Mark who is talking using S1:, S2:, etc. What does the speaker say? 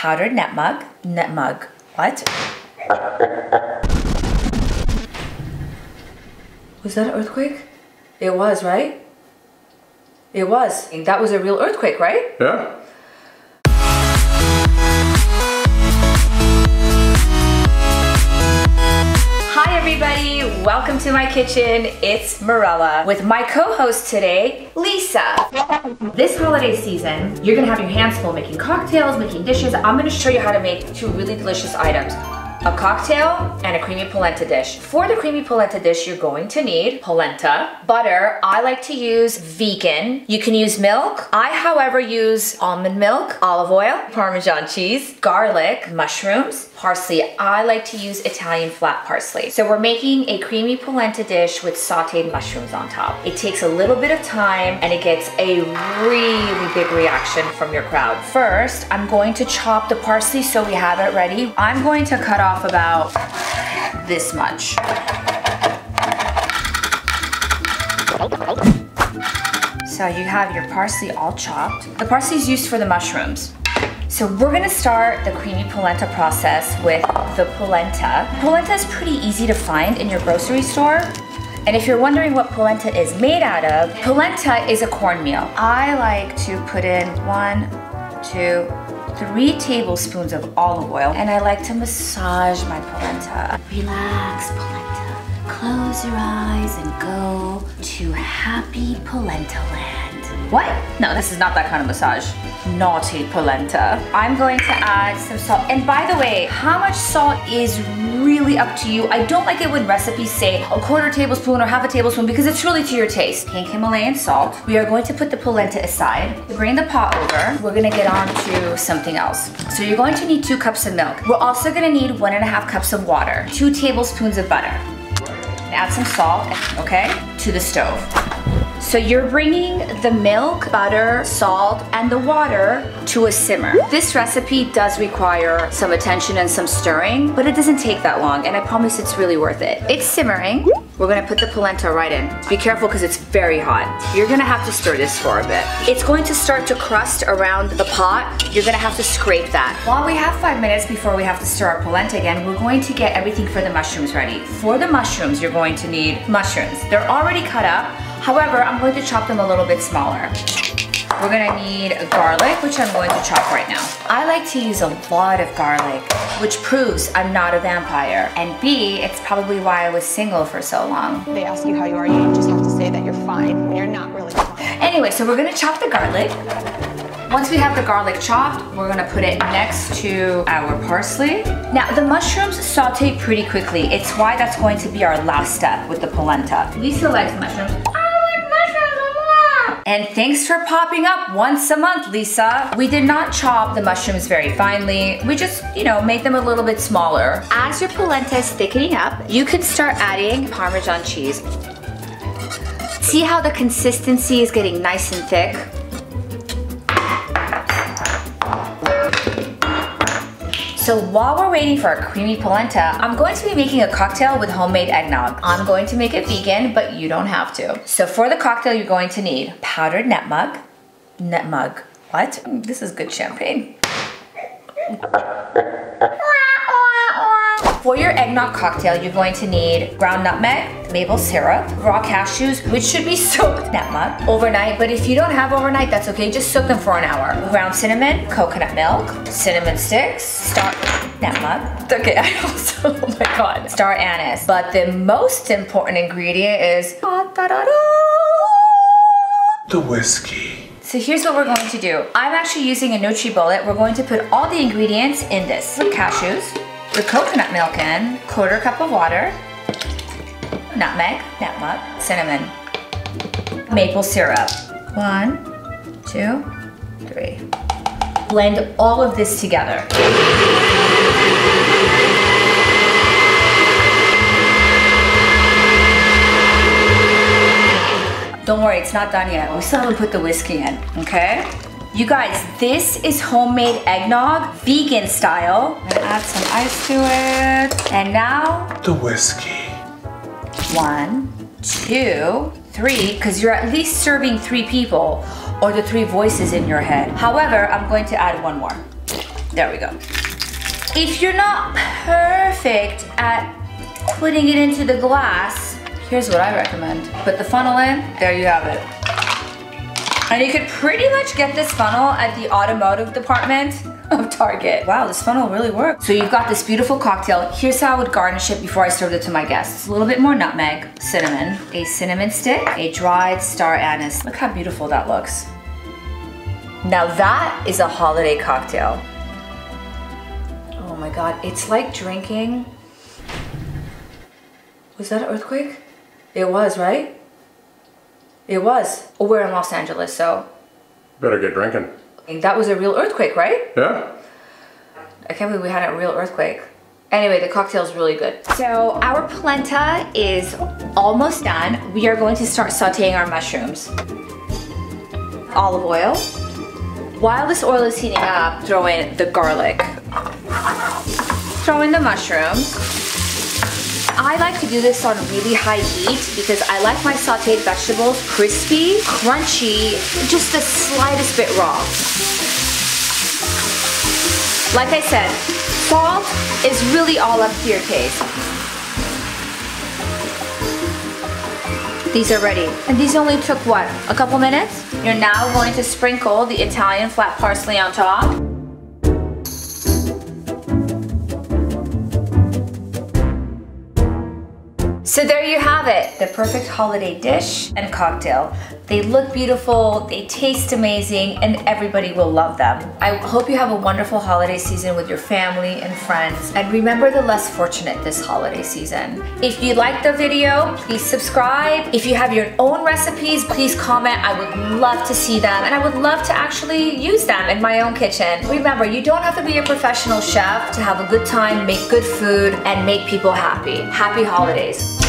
S1: powdered nutmeg, nutmeg, what? Was that an earthquake? It was, right? It was. That was a real earthquake, right?
S2: Yeah.
S1: Everybody, welcome to my kitchen. It's Mirella with my co-host today, Lisa. This holiday season, you're gonna have your hands full making cocktails, making dishes. I'm gonna show you how to make two really delicious items a cocktail, and a creamy polenta dish. For the creamy polenta dish, you're going to need polenta, butter. I like to use vegan. You can use milk. I, however, use almond milk, olive oil, Parmesan cheese, garlic, mushrooms, parsley. I like to use Italian flat parsley. So we're making a creamy polenta dish with sauteed mushrooms on top. It takes a little bit of time and it gets a really big reaction from your crowd. First, I'm going to chop the parsley so we have it ready. I'm going to cut off off about this much. So you have your parsley all chopped. The parsley is used for the mushrooms. So we're gonna start the creamy polenta process with the polenta. Polenta is pretty easy to find in your grocery store. And if you're wondering what polenta is made out of, polenta is a cornmeal. I like to put in one, two, three tablespoons of olive oil and I like to massage my polenta. Relax, polenta. Close your eyes and go to happy polenta land. What? No, this is not that kind of massage. Naughty polenta. I'm going to add some salt. And by the way, how much salt is really up to you. I don't like it when recipes say a quarter tablespoon or half a tablespoon because it's really to your taste. Pink Himalayan salt. We are going to put the polenta aside. Bring the pot over. We're gonna get on to something else. So you're going to need two cups of milk. We're also gonna need one and a half cups of water, two tablespoons of butter. Add some salt, okay, to the stove. So you're bringing the milk, butter, salt, and the water to a simmer. This recipe does require some attention and some stirring, but it doesn't take that long, and I promise it's really worth it. It's simmering. We're gonna put the polenta right in. Be careful because it's very hot. You're gonna have to stir this for a bit. It's going to start to crust around the pot. You're gonna have to scrape that. While we have five minutes before we have to stir our polenta again, we're going to get everything for the mushrooms ready. For the mushrooms, you're going to need mushrooms. They're already cut up. However, I'm going to chop them a little bit smaller. We're gonna need garlic, which I'm going to chop right now. I like to use a lot of garlic, which proves I'm not a vampire. And B, it's probably why I was single for so long.
S3: They ask you how you are, you just have to say that you're fine when you're not really fine.
S1: Anyway, so we're gonna chop the garlic. Once we have the garlic chopped, we're gonna put it next to our parsley. Now, the mushrooms saute pretty quickly. It's why that's going to be our last step with the polenta. Lisa likes mushrooms. And thanks for popping up once a month, Lisa. We did not chop the mushrooms very finely. We just, you know, made them a little bit smaller. As your polenta is thickening up, you can start adding Parmesan cheese. See how the consistency is getting nice and thick? So while we're waiting for our creamy polenta, I'm going to be making a cocktail with homemade eggnog. I'm going to make it vegan, but you don't have to. So for the cocktail, you're going to need powdered nutmeg. Nutmeg. What? This is good champagne. For your eggnog cocktail, you're going to need ground nutmeg, maple syrup, raw cashews, which should be soaked nutmeg overnight, but if you don't have overnight, that's okay, just soak them for an hour. Ground cinnamon, coconut milk, cinnamon sticks, star nutmeg. Okay, I also, oh my god, star anise. But the most important ingredient is
S2: the whiskey.
S1: So here's what we're going to do. I'm actually using a NutriBullet. We're going to put all the ingredients in this. Some cashews, the coconut milk in, quarter cup of water, nutmeg, nutmeg, cinnamon, maple syrup. One, two, three. Blend all of this together. Don't worry, it's not done yet. We still haven't put the whiskey in, okay? You guys, this is homemade eggnog, vegan style. I'm gonna add some ice to it. And now,
S2: The whiskey.
S1: One, two, three, because you're at least serving three people or the three voices in your head. However, I'm going to add one more. There we go. If you're not perfect at putting it into the glass, here's what I recommend. Put the funnel in, there you have it. And you could pretty much get this funnel at the automotive department of Target. Wow, this funnel really works. So you've got this beautiful cocktail. Here's how I would garnish it before I served it to my guests. A little bit more nutmeg, cinnamon, a cinnamon stick, a dried star anise. Look how beautiful that looks. Now that is a holiday cocktail. Oh my God, it's like drinking. Was that an earthquake? It was, right? It was. Well, we're in Los Angeles, so
S4: Better get drinking.
S1: that was a real earthquake, right?
S4: Yeah.
S1: I can't believe we had a real earthquake. Anyway, the cocktail's really good. So our polenta is almost done. We are going to start sauteing our mushrooms. Olive oil. While this oil is heating up, throw in the garlic. Throw in the mushrooms. I like to do this on really high heat because I like my sauteed vegetables crispy, crunchy, just the slightest bit raw. Like I said, salt is really all up to your taste. These are ready. And these only took what, a couple minutes? You're now going to sprinkle the Italian flat parsley on top. It, the perfect holiday dish and cocktail. They look beautiful, they taste amazing, and everybody will love them. I hope you have a wonderful holiday season with your family and friends, and remember the less fortunate this holiday season. If you liked the video, please subscribe. If you have your own recipes, please comment. I would love to see them, and I would love to actually use them in my own kitchen. Remember, you don't have to be a professional chef to have a good time, make good food, and make people happy. Happy holidays.